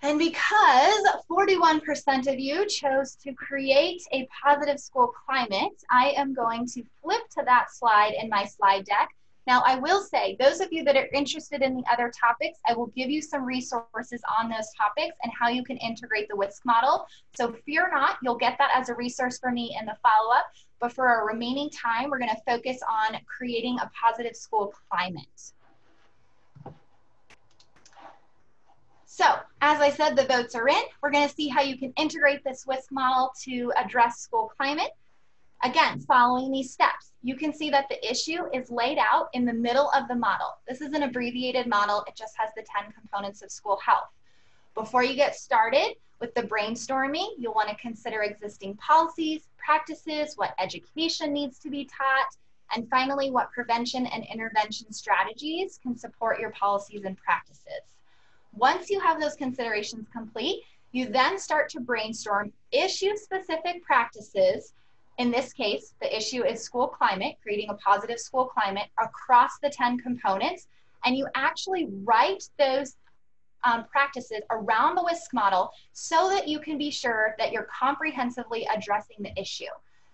And because 41% of you chose to create a positive school climate, I am going to flip to that slide in my slide deck now, I will say, those of you that are interested in the other topics, I will give you some resources on those topics and how you can integrate the WSCC model. So fear not, you'll get that as a resource for me in the follow-up. But for our remaining time, we're gonna focus on creating a positive school climate. So, as I said, the votes are in. We're gonna see how you can integrate this WSCC model to address school climate. Again, following these steps, you can see that the issue is laid out in the middle of the model. This is an abbreviated model. It just has the 10 components of school health. Before you get started with the brainstorming, you'll want to consider existing policies, practices, what education needs to be taught, and finally, what prevention and intervention strategies can support your policies and practices. Once you have those considerations complete, you then start to brainstorm issue-specific practices in this case, the issue is school climate, creating a positive school climate across the 10 components. And you actually write those um, practices around the WSCC model so that you can be sure that you're comprehensively addressing the issue.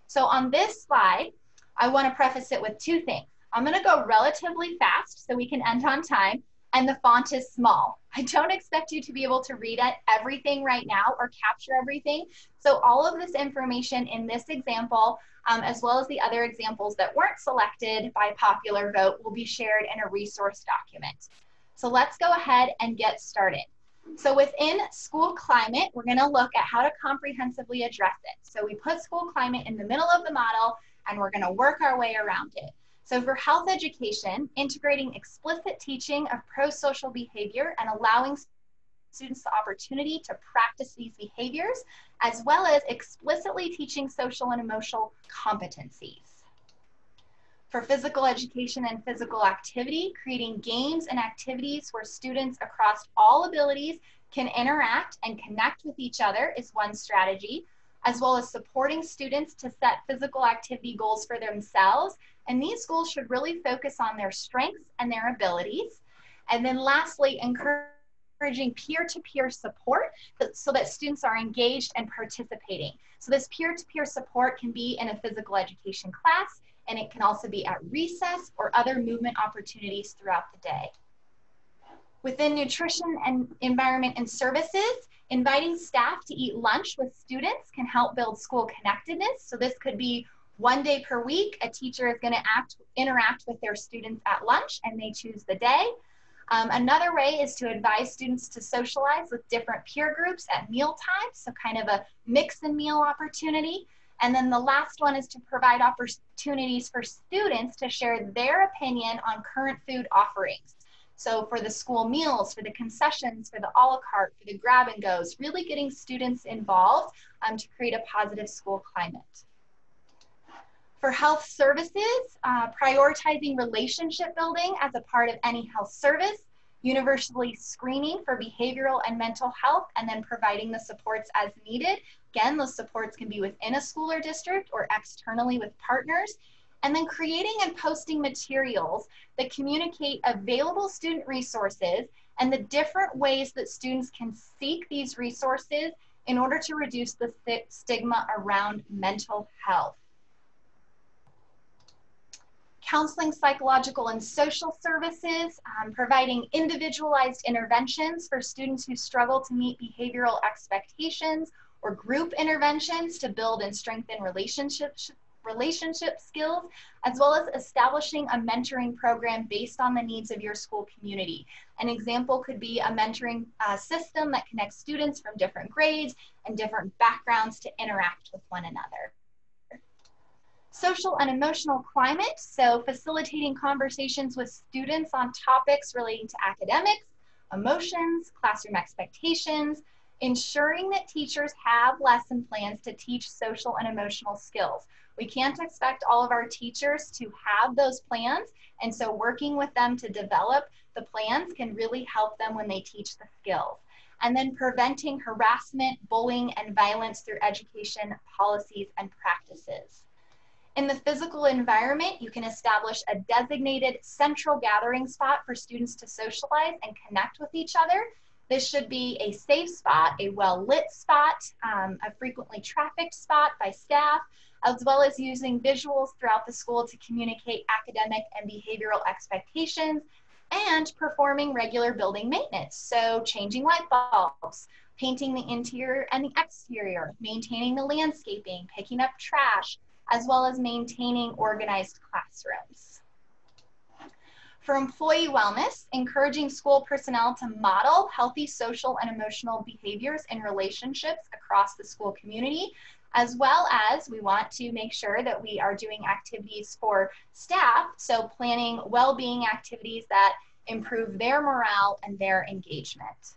So on this slide, I want to preface it with two things. I'm going to go relatively fast so we can end on time and the font is small. I don't expect you to be able to read everything right now or capture everything. So all of this information in this example, um, as well as the other examples that weren't selected by popular vote will be shared in a resource document. So let's go ahead and get started. So within school climate, we're gonna look at how to comprehensively address it. So we put school climate in the middle of the model and we're gonna work our way around it. So for health education, integrating explicit teaching of pro-social behavior and allowing students the opportunity to practice these behaviors, as well as explicitly teaching social and emotional competencies. For physical education and physical activity, creating games and activities where students across all abilities can interact and connect with each other is one strategy, as well as supporting students to set physical activity goals for themselves and these schools should really focus on their strengths and their abilities. And then lastly, encouraging peer-to-peer support so that students are engaged and participating. So this peer-to-peer -peer support can be in a physical education class, and it can also be at recess or other movement opportunities throughout the day. Within nutrition and environment and services, inviting staff to eat lunch with students can help build school connectedness. So this could be one day per week, a teacher is going to act, interact with their students at lunch and they choose the day. Um, another way is to advise students to socialize with different peer groups at meal times, so kind of a mix and meal opportunity. And then the last one is to provide opportunities for students to share their opinion on current food offerings. So for the school meals, for the concessions, for the a la carte, for the grab and goes, really getting students involved um, to create a positive school climate. For health services, uh, prioritizing relationship building as a part of any health service, universally screening for behavioral and mental health, and then providing the supports as needed. Again, those supports can be within a school or district or externally with partners. And then creating and posting materials that communicate available student resources and the different ways that students can seek these resources in order to reduce the stigma around mental health counseling, psychological, and social services, um, providing individualized interventions for students who struggle to meet behavioral expectations, or group interventions to build and strengthen relationships relationship skills, as well as establishing a mentoring program based on the needs of your school community. An example could be a mentoring uh, system that connects students from different grades and different backgrounds to interact with one another social and emotional climate, so facilitating conversations with students on topics relating to academics, emotions, classroom expectations, ensuring that teachers have lesson plans to teach social and emotional skills. We can't expect all of our teachers to have those plans, and so working with them to develop the plans can really help them when they teach the skills. And then preventing harassment, bullying, and violence through education policies and practices. In the physical environment, you can establish a designated central gathering spot for students to socialize and connect with each other. This should be a safe spot, a well-lit spot, um, a frequently trafficked spot by staff, as well as using visuals throughout the school to communicate academic and behavioral expectations, and performing regular building maintenance. So changing light bulbs, painting the interior and the exterior, maintaining the landscaping, picking up trash, as well as maintaining organized classrooms. For employee wellness, encouraging school personnel to model healthy social and emotional behaviors in relationships across the school community, as well as we want to make sure that we are doing activities for staff, so planning well-being activities that improve their morale and their engagement.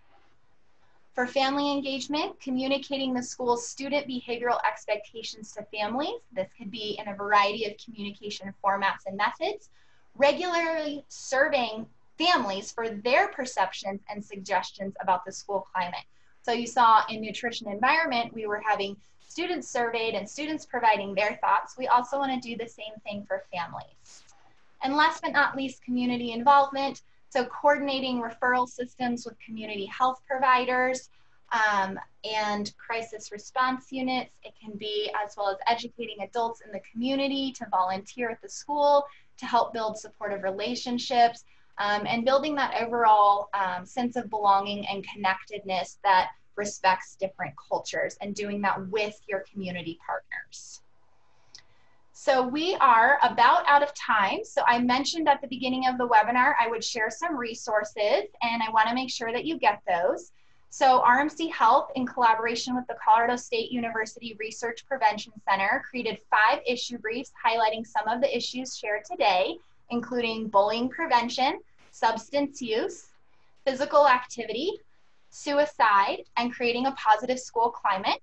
For family engagement, communicating the school's student behavioral expectations to families. This could be in a variety of communication formats and methods. Regularly surveying families for their perceptions and suggestions about the school climate. So you saw in nutrition environment, we were having students surveyed and students providing their thoughts. We also want to do the same thing for families. And last but not least, community involvement. So coordinating referral systems with community health providers um, and crisis response units. It can be as well as educating adults in the community to volunteer at the school to help build supportive relationships um, and building that overall um, sense of belonging and connectedness that respects different cultures and doing that with your community partners. So we are about out of time. So I mentioned at the beginning of the webinar, I would share some resources and I wanna make sure that you get those. So RMC Health, in collaboration with the Colorado State University Research Prevention Center, created five issue briefs highlighting some of the issues shared today, including bullying prevention, substance use, physical activity, suicide, and creating a positive school climate.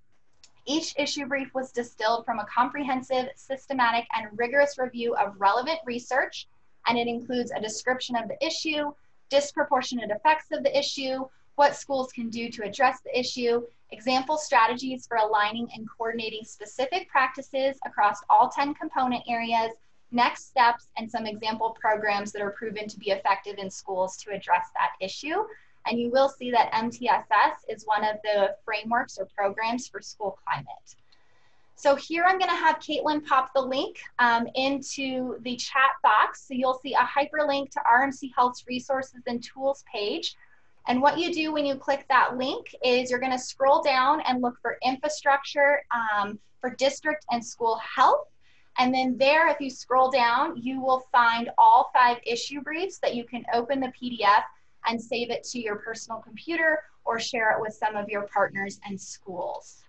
Each issue brief was distilled from a comprehensive, systematic, and rigorous review of relevant research, and it includes a description of the issue, disproportionate effects of the issue, what schools can do to address the issue, example strategies for aligning and coordinating specific practices across all 10 component areas, next steps, and some example programs that are proven to be effective in schools to address that issue. And you will see that MTSS is one of the frameworks or programs for school climate. So here I'm gonna have Caitlin pop the link um, into the chat box. So you'll see a hyperlink to RMC Health's resources and tools page. And what you do when you click that link is you're gonna scroll down and look for infrastructure um, for district and school health. And then there, if you scroll down, you will find all five issue briefs that you can open the PDF and save it to your personal computer or share it with some of your partners and schools.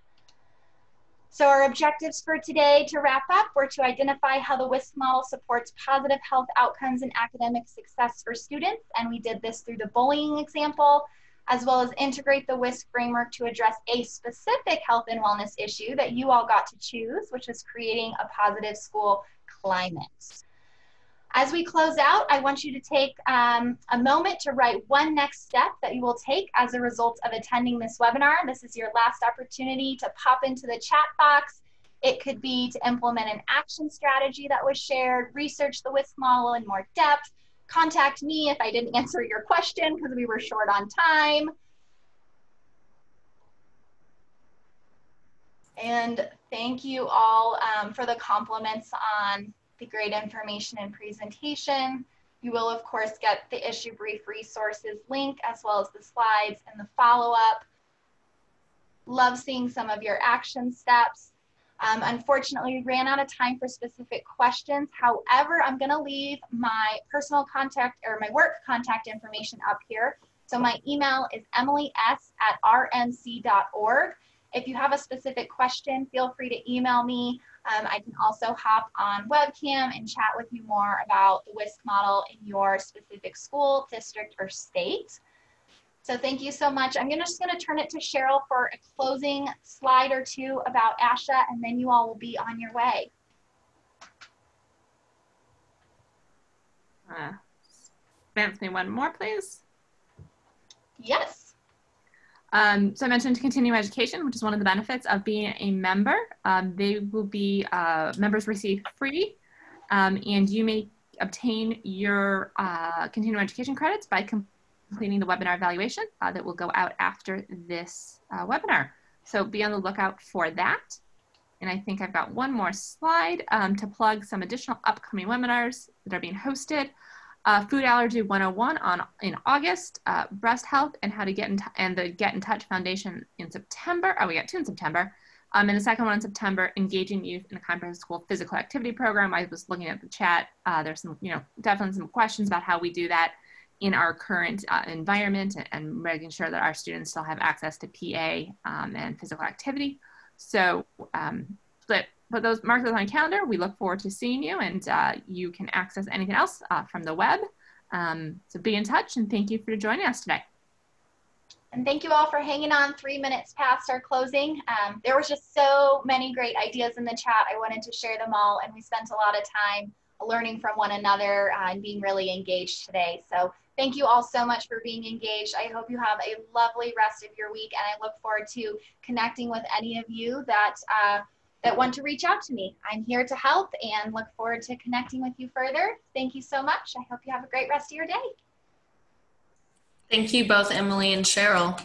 So our objectives for today to wrap up were to identify how the WSCC model supports positive health outcomes and academic success for students. And we did this through the bullying example, as well as integrate the WSCC framework to address a specific health and wellness issue that you all got to choose, which is creating a positive school climate. As we close out, I want you to take um, a moment to write one next step that you will take as a result of attending this webinar. This is your last opportunity to pop into the chat box. It could be to implement an action strategy that was shared, research the WSCC model in more depth, contact me if I didn't [laughs] answer your question because we were short on time. And thank you all um, for the compliments on the great information and presentation. You will, of course, get the issue brief resources link as well as the slides and the follow-up. Love seeing some of your action steps. Um, unfortunately, we ran out of time for specific questions. However, I'm going to leave my personal contact or my work contact information up here. So my email is emilys at rmc.org. If you have a specific question, feel free to email me. Um, I can also hop on webcam and chat with you more about the WSCC model in your specific school, district, or state. So thank you so much. I'm gonna, just going to turn it to Cheryl for a closing slide or two about ASHA, and then you all will be on your way. Uh, advance me one more, please. Yes. Um, so I mentioned continuing education, which is one of the benefits of being a member. Um, they will be, uh, members receive free, um, and you may obtain your uh, continuing education credits by completing the webinar evaluation uh, that will go out after this uh, webinar. So be on the lookout for that. And I think I've got one more slide um, to plug some additional upcoming webinars that are being hosted uh, Food Allergy 101 on in August, uh, breast health and how to get in and the Get in Touch Foundation in September. Oh, we got two in September. Um, and the second one in September, engaging youth in a comprehensive school physical activity program. I was looking at the chat. Uh, there's some, you know, definitely some questions about how we do that in our current uh, environment and, and, making sure that our students still have access to PA um, and physical activity. So, um, but put those mark those on your calendar. We look forward to seeing you, and uh, you can access anything else uh, from the web. Um, so be in touch, and thank you for joining us today. And thank you all for hanging on three minutes past our closing. Um, there was just so many great ideas in the chat. I wanted to share them all, and we spent a lot of time learning from one another uh, and being really engaged today. So thank you all so much for being engaged. I hope you have a lovely rest of your week, and I look forward to connecting with any of you that uh, that want to reach out to me. I'm here to help and look forward to connecting with you further. Thank you so much. I hope you have a great rest of your day. Thank you both, Emily and Cheryl.